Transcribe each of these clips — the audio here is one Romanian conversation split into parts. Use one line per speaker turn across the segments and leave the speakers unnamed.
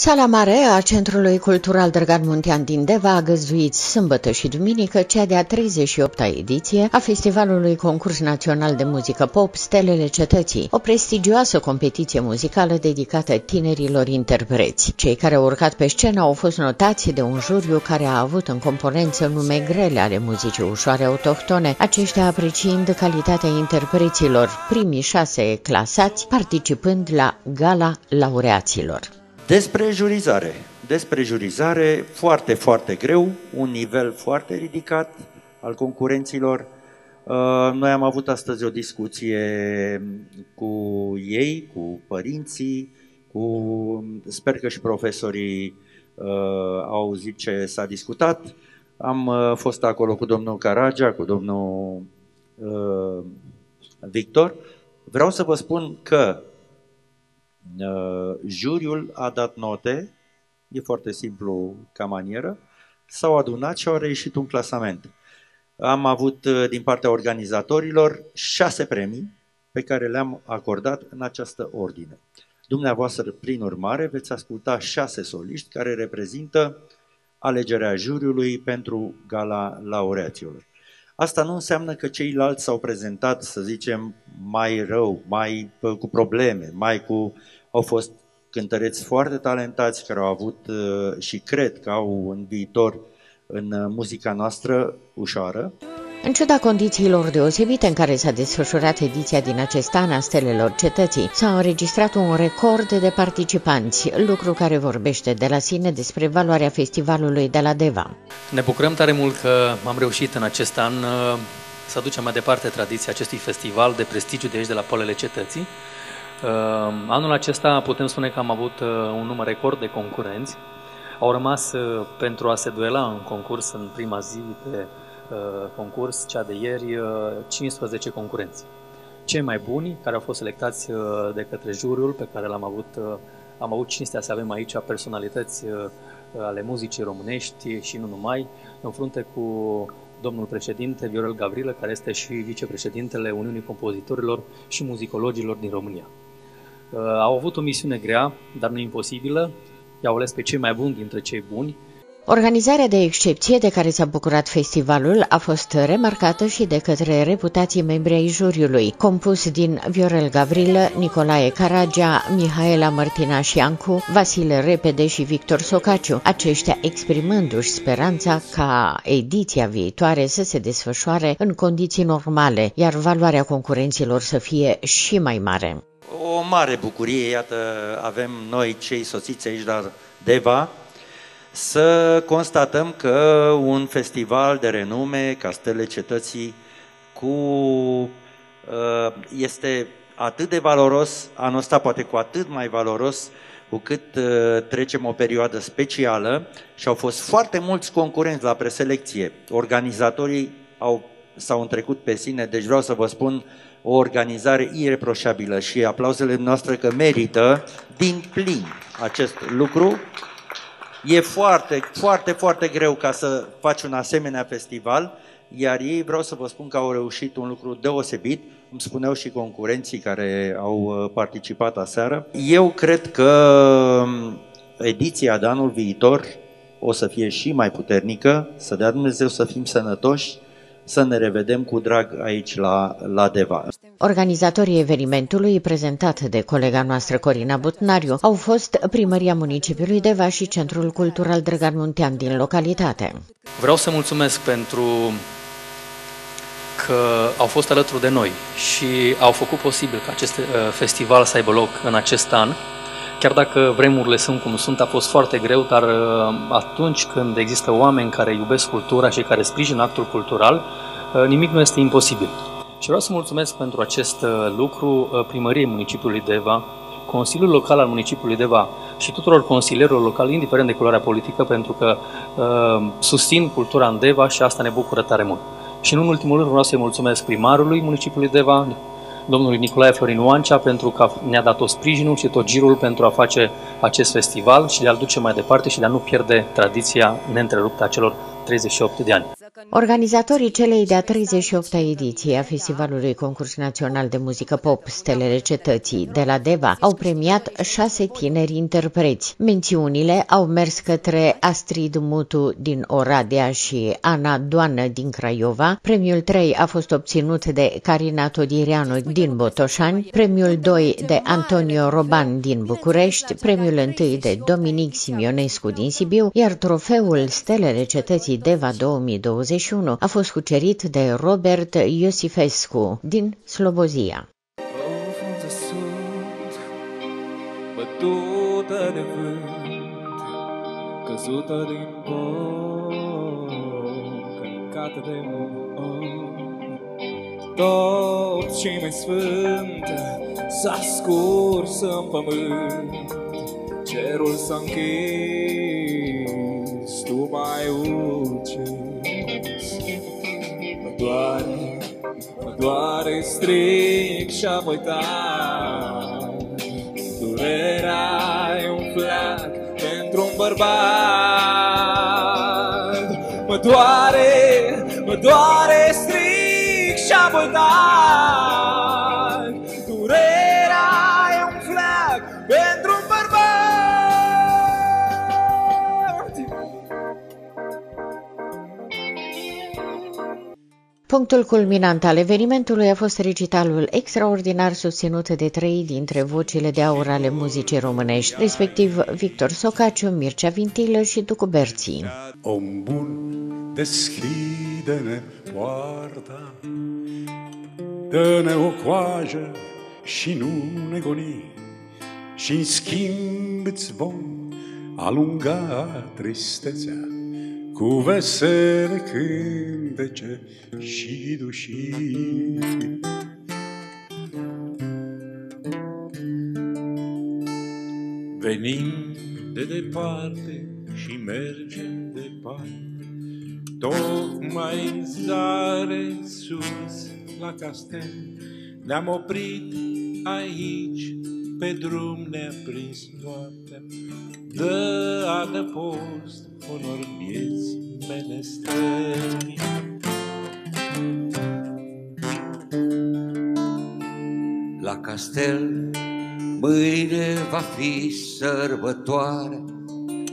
Sala mare a Centrului Cultural Drăgan Muntean din Deva a găzduit sâmbătă și duminică cea de-a 38-a ediție a Festivalului Concurs Național de Muzică Pop Stelele Cetății, o prestigioasă competiție muzicală dedicată tinerilor interpreți. Cei care au urcat pe scenă au fost notați de un juriu care a avut în componență nume grele ale muzicii ușoare autohtone, aceștia apreciind calitatea interpreților, primii șase clasați participând la Gala Laureaților.
Despre jurizare. Despre jurizare, foarte, foarte greu, un nivel foarte ridicat al concurenților. Uh, noi am avut astăzi o discuție cu ei, cu părinții, cu, sper că și profesorii uh, au auzit ce s-a discutat. Am uh, fost acolo cu domnul Caragea, cu domnul Victor. Vreau să vă spun că Uh, juriul a dat note, e foarte simplu ca manieră, s-au adunat și au reieșit un clasament. Am avut uh, din partea organizatorilor șase premii pe care le-am acordat în această ordine. Dumneavoastră, prin urmare, veți asculta șase soliști care reprezintă alegerea juriului pentru gala laureaților. Asta nu înseamnă că ceilalți s-au prezentat, să zicem, mai rău, mai cu probleme, mai cu au fost cântăreți foarte talentați care au avut uh, și cred că au un viitor în uh, muzica noastră ușoară.
În ciuda condițiilor deosebite în care s-a desfășurat ediția din acest an a Stelelor Cetății, s-a înregistrat un record de participanți, lucru care vorbește de la sine despre valoarea festivalului de la Deva.
Ne bucurăm tare mult că am reușit în acest an uh, să aducem mai departe tradiția acestui festival de prestigiu de aici de la Polele Cetății, Ehm, anul acesta putem spune că am avut uh, un număr record de concurenți. Au rămas uh, pentru a se duela în concurs în prima zi de uh, concurs, cea de ieri, 15 concurenți. Cei mai buni, care au fost selectați de către juriul pe care l-am avut, am avut cinstea să avem aici personalități ale muzicii românești și nu numai, în frunte cu domnul președinte Viorel Gavrilă, care este și vicepreședintele Uniunii Compozitorilor și Muzicologilor din România. Uh, au avut o misiune grea, dar nu imposibilă. I-au ales pe cei mai buni dintre cei buni.
Organizarea de excepție de care s-a bucurat festivalul a fost remarcată și de către reputații membri ai juriului, compus din Viorel Gavrilă, Nicolae Caragea, Mihaela Martina Șiancu, Vasile Repede și Victor Socaciu, aceștia exprimându-și speranța ca ediția viitoare să se desfășoare în condiții normale, iar valoarea concurenților să fie și mai mare
o mare bucurie, iată, avem noi cei soțiți aici la Deva, să constatăm că un festival de renume, Castele Cetății, cu, uh, este atât de valoros, anul ăsta poate cu atât mai valoros, cu cât uh, trecem o perioadă specială și au fost foarte mulți concurenți la preselecție. Organizatorii au, s-au întrecut pe sine, deci vreau să vă spun, o organizare ireproșabilă și aplauzele noastre că merită din plin acest lucru. E foarte, foarte, foarte greu ca să faci un asemenea festival, iar ei vreau să vă spun că au reușit un lucru deosebit, îmi spuneau și concurenții care au uh, participat aseară. Eu cred că um, ediția de anul viitor o să fie și mai puternică, să dea Dumnezeu să fim sănătoși, să ne revedem cu drag aici la, la Deva.
Organizatorii evenimentului, prezentat de colega noastră Corina Butnariu, au fost Primăria Municipiului Deva și Centrul Cultural Drăgan Muntean din localitate.
Vreau să mulțumesc pentru că au fost alături de noi și au făcut posibil ca acest uh, festival să aibă loc în acest an. Chiar dacă vremurile sunt cum sunt, a fost foarte greu, dar uh, atunci când există oameni care iubesc cultura și care sprijină actul cultural, uh, nimic nu este imposibil. Și vreau să mulțumesc pentru acest uh, lucru primăriei municipiului Deva, Consiliul Local al municipiului Deva și tuturor consilierilor locali, indiferent de culoarea politică, pentru că uh, susțin cultura în Deva și asta ne bucură tare mult. Și în ultimul rând vreau să-i mulțumesc primarului municipiului Deva, domnului Nicolae Florin Oancea pentru că ne-a dat tot sprijinul și tot girul pentru a face acest festival și de a-l duce mai departe și de a nu pierde tradiția neîntreruptă a celor 38 de ani.
Organizatorii celei de-a 38-a ediție a Festivalului Concurs Național de Muzică Pop Stelele Cetății de la Deva au premiat șase tineri interpreți. Mențiunile au mers către Astrid Mutu din Oradea și Ana Doană din Craiova. Premiul 3 a fost obținut de Carina Todireanu din Botoșani, premiul 2 de Antonio Roban din București, premiul 1 de Dominic Simionescu din Sibiu, iar trofeul Stelele Cetății Deva 2020 1991 a fost cucerit de Robert Iosifescu din Slobozia. Bătută de vânt, căzută din pom, călcată de tot ce mai sfânt s-a scurs în pământ, cerul s-a închis, tu mai ucis doare, mă doare stric și apoi tar. Durerea e un flac pentru un bărbat. Mă doare, mă doare stric și apoi Punctul culminant al evenimentului a fost recitalul extraordinar susținut de trei dintre vocile de aur ale muzicii românești, respectiv Victor Socaciu, Mircea Vintilă și Ducu Berții. Om bun, deschide-ne poarta, dă-ne o coajă și nu ne goni, și în schimb îți vom alunga tristețea cu vesele cântece și dușii. Venim de departe și mergem departe, tocmai în zare sus la castel. Ne-am oprit aici, pe drum ne-a prins noaptea, dă adăpost unor vieți menesteri. La castel mâine va fi sărbătoare,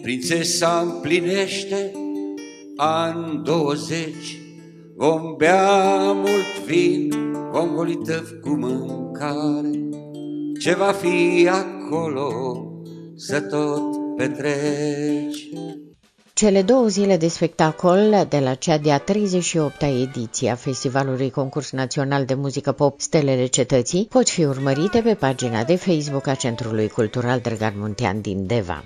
Prințesa împlinește an 20, Vom bea mult vin, vom goli cu mâncare, Ce va fi acolo să tot petreci. Cele două zile de spectacol de la cea de-a 38-a ediție a Festivalului Concurs Național de Muzică Pop Stelele Cetății pot fi urmărite pe pagina de Facebook a Centrului Cultural Drăgan Muntean din Deva.